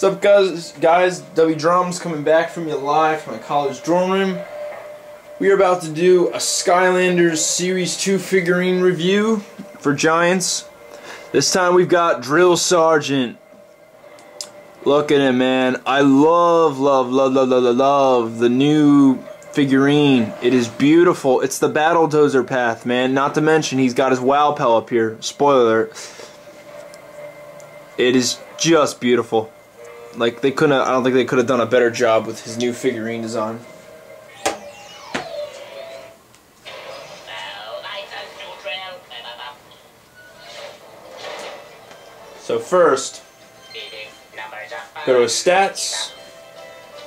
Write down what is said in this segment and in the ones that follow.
What's up, guys? Guys, W Drumz coming back from you live from my college dorm room. We are about to do a Skylanders Series 2 figurine review for Giants. This time we've got Drill Sergeant. Look at him, man. I love, love, love, love, love, love the new figurine. It is beautiful. It's the Battle Dozer path, man. Not to mention, he's got his Wow Pow up here. Spoiler alert. It is just beautiful. Like, they couldn't, I don't think they could have done a better job with his new figurine design. So first, go to his stats,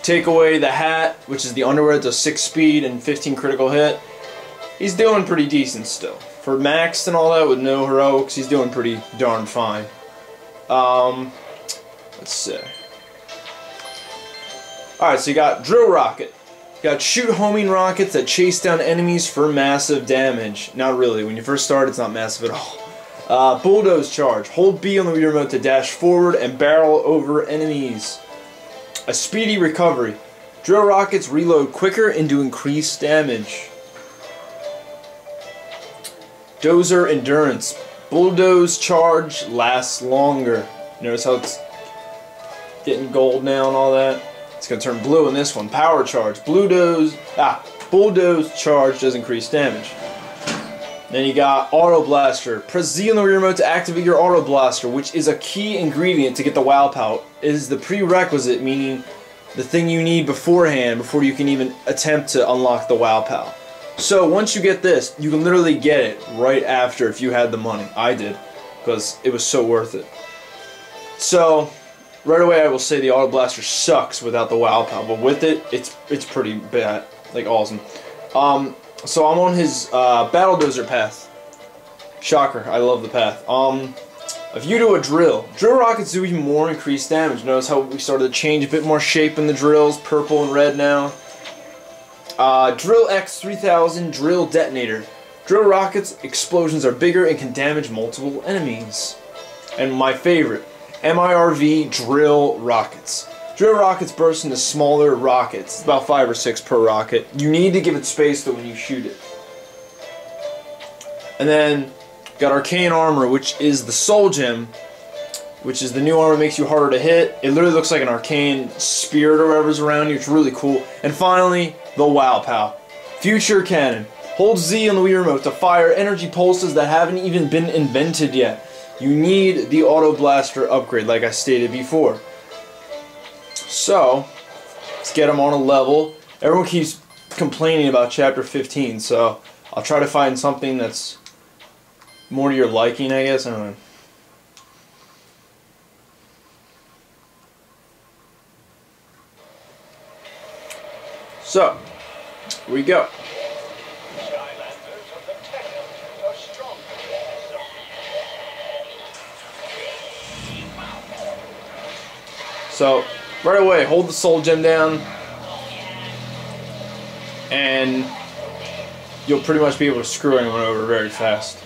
take away the hat, which is the underwear that a 6 speed and 15 critical hit. He's doing pretty decent still. For maxed and all that with no heroics, he's doing pretty darn fine. Um, let's see. Alright, so you got Drill Rocket. You got shoot homing rockets that chase down enemies for massive damage. Not really. When you first start, it's not massive at all. Uh, bulldoze charge. Hold B on the Wii remote to dash forward and barrel over enemies. A speedy recovery. Drill rockets reload quicker and do increased damage. Dozer endurance. Bulldoze charge lasts longer. Notice how it's getting gold now and all that. It's gonna turn blue in this one. Power charge. Bulldoze. Ah, bulldoze charge does increase damage. Then you got Auto Blaster. Press Z on the Wii remote to activate your Auto Blaster, which is a key ingredient to get the Wow Pow. It is the prerequisite, meaning the thing you need beforehand before you can even attempt to unlock the Wow Pow. So once you get this, you can literally get it right after if you had the money. I did, because it was so worth it. So, right away I will say the Auto Blaster sucks without the Wow Pow, but with it, it's it's pretty bad, like awesome. Um, so I'm on his uh, Battle Dozer path. Shocker, I love the path. Um, if you do a drill, drill rockets do even more increased damage. Notice how we started to change a bit more shape in the drills, purple and red now. Uh, drill X3000 Drill Detonator. Drill rockets explosions are bigger and can damage multiple enemies. And my favorite, MIRV Drill Rockets. Drill rockets burst into smaller rockets, about five or six per rocket. You need to give it space though when you shoot it. And then got Arcane Armor, which is the Soul Gem, which is the new armor makes you harder to hit. It literally looks like an arcane spirit or whatever's around you. It's really cool. And finally, the Wow Pow. Future Cannon. Hold Z on the Wii Remote to fire energy pulses that haven't even been invented yet. You need the Auto Blaster upgrade, like I stated before. So, let's get them on a level. Everyone keeps complaining about Chapter 15, so I'll try to find something that's more to your liking, I guess. I. So, we go. So, right away, hold the soul gem down, and you'll pretty much be able to screw anyone over very fast.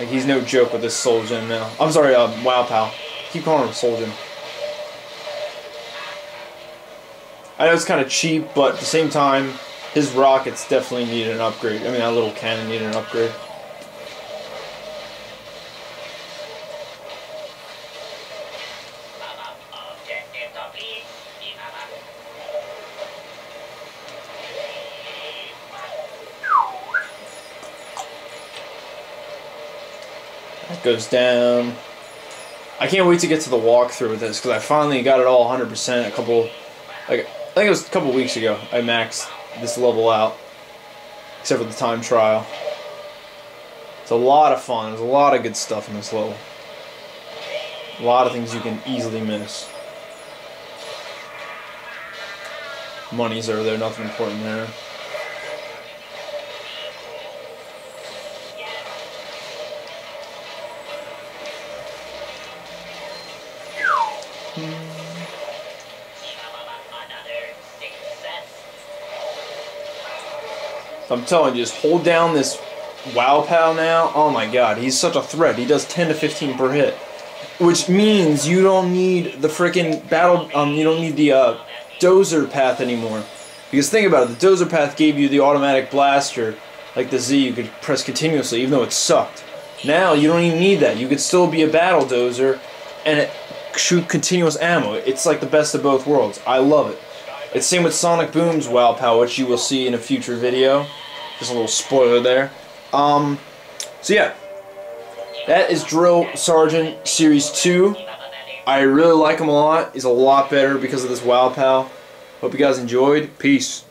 Like, he's no joke with this soul gem now. I'm sorry, uh, Wow Pow. Keep calling him soul gem. I know it's kind of cheap, but at the same time, his rockets definitely need an upgrade. I mean, that little cannon needed an upgrade. Goes down. I can't wait to get to the walkthrough with this because I finally got it all 100% a couple, like I think it was a couple weeks ago. I maxed this level out, except for the time trial. It's a lot of fun. There's a lot of good stuff in this level. A lot of things you can easily miss. Monies are there, nothing important there. I'm telling you, just hold down this Wow Pow now. Oh my god, he's such a threat. He does 10 to 15 per hit. which means you don't need the freaking battle. Um, you don't need the uh, dozer path anymore. Because think about it, the dozer path gave you the automatic blaster, like the Z. You could press continuously, even though it sucked. Now you don't even need that. You could still be a battle dozer, and it shoot continuous ammo. It's like the best of both worlds. I love it. It's same with Sonic Boom's WoW Pow, which you will see in a future video. Just a little spoiler there. Um, so yeah, that is Drill Sergeant Series 2. I really like him a lot. He's a lot better because of this WoW Pow. Hope you guys enjoyed. Peace.